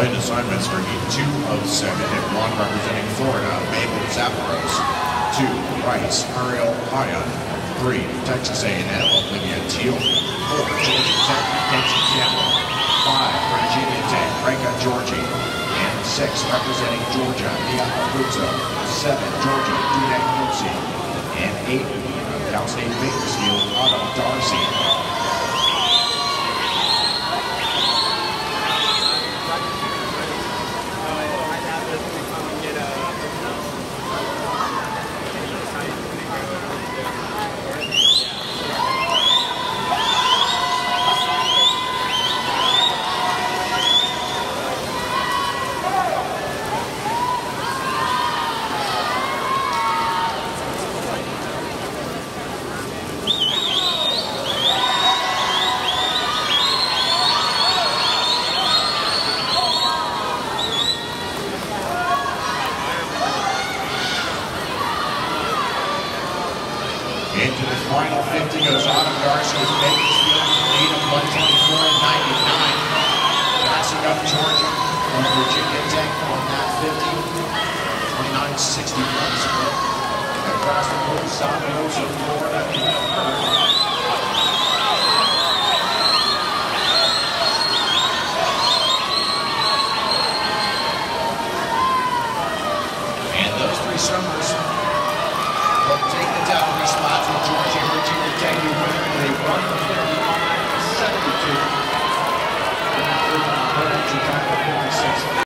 Plate assignments for Heat 2 of 7 and 1 representing Florida, Mabel Zavaros. 2, Rice, Ariel Haya. 3, Texas A&M, Olivia Theall. 4, Georgia Tech, Kenzie Campbell. 5, Virginia Tech, Reka Gyorgy. And 6, representing Georgia, Mia Abruzzo. 7, Georgia, Dudek Mopsy. And 8, Cal State Bakersfield, Autumn Darcy. Into the final 50 goes Autumn Darcy with Bakersfield, of 124 and 99. Passing up Gyorgy from Virginia Tech on that 50. 29-61 split. Across the board, of Florida. And those three summers